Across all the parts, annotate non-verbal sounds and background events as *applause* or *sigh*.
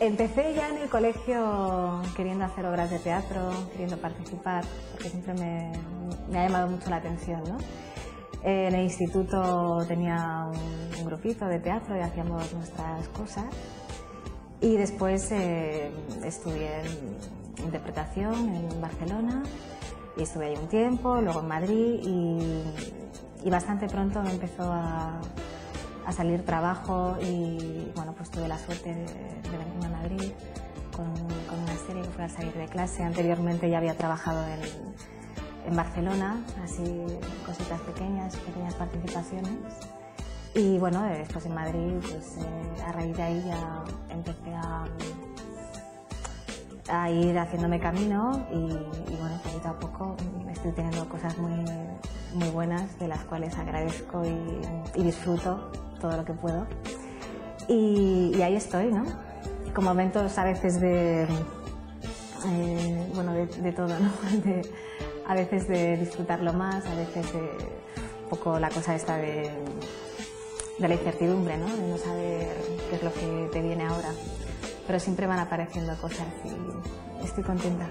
Empecé ya en el colegio queriendo hacer obras de teatro, queriendo participar, porque siempre me, ha llamado mucho la atención. ¿no? En el instituto tenía un, grupito de teatro y hacíamos nuestras cosas. Y después eh, estudié en interpretación en Barcelona y estuve ahí un tiempo, luego en Madrid y, bastante pronto empezó a, a salir trabajo y bueno, pues tuve la suerte de, venir a Madrid con, una serie que fue a salir de clase. Anteriormente ya había trabajado en, en Barcelona, así cositas pequeñas, pequeñas participaciones. Y bueno, después en Madrid, pues eh, a raíz de ahí ya empecé a, a ir haciéndome camino y, bueno, poquito a poco estoy teniendo cosas muy, muy buenas de las cuales agradezco y, y disfruto todo lo que puedo. Y, ahí estoy, ¿no? Con momentos a veces de, eh, bueno, de, todo, ¿no? *laughs* a veces de disfrutarlo más, a veces de un poco la cosa esta de, de la incertidumbre, ¿no? De no saber qué es lo que te viene ahora. Pero siempre van apareciendo cosas y estoy contenta.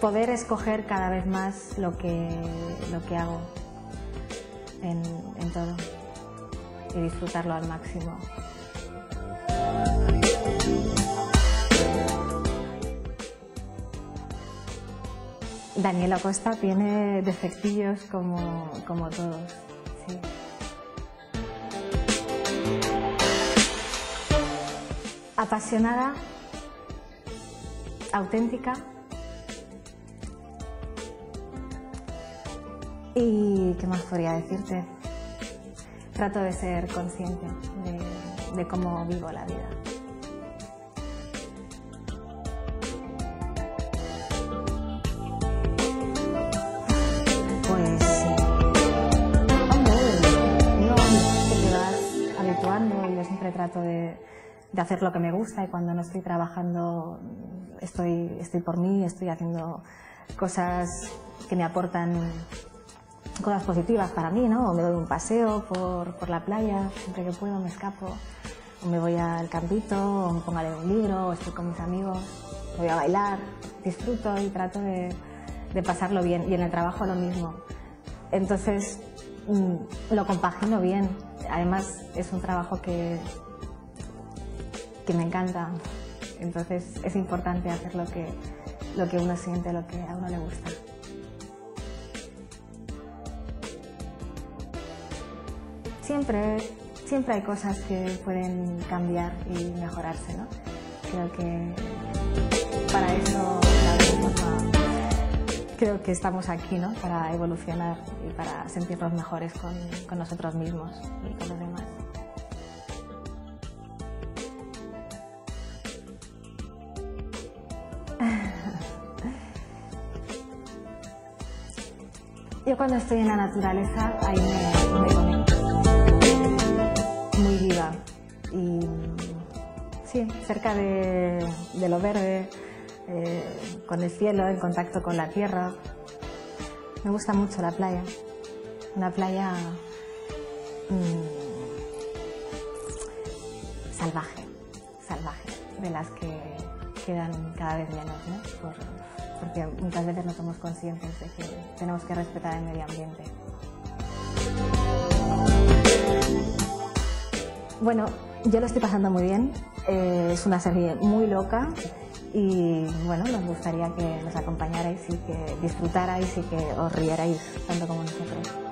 Poder escoger cada vez más lo que, lo que hago en, todo y disfrutarlo al máximo. Daniela Costa tiene defectillos como, como todos. Apasionada, auténtica ¿Y qué más podría decirte? Trato de ser consciente de, cómo vivo la vida. Pues sí. Hombre, no te vas habituando y yo siempre trato de, de, hacer lo que me gusta y cuando no estoy trabajando estoy, estoy por mí, estoy haciendo cosas que me aportan cosas positivas para mí, ¿no? O me doy un paseo por, por la playa, siempre que puedo me escapo, o me voy al campito, o me pongo a leer un libro, o estoy con mis amigos, voy a bailar, disfruto y trato de, de pasarlo bien. Y en el trabajo lo mismo. Entonces, mm, lo compagino bien. Además, es un trabajo que, que me encanta. Entonces, es importante hacer lo que, lo que uno siente, lo que a uno le gusta. Siempre, siempre hay cosas que pueden cambiar y mejorarse, ¿no? Creo que para eso creo que estamos aquí, ¿no? Para evolucionar y para sentirnos mejores con, nosotros mismos y con los demás. *laughs* Yo cuando estoy en la naturaleza, ahí me, me cerca de, lo verde, eh, con el cielo, en contacto con la tierra. Me gusta mucho la playa, una playa mm, salvaje, salvaje, de las que quedan cada vez menos, ¿no? porque muchas veces no somos conscientes de que tenemos que respetar el medio ambiente. Bueno, yo lo estoy pasando muy bien. Eh, es una serie muy loca y bueno, nos gustaría que nos acompañarais y que disfrutarais y que os rierais tanto como nosotros.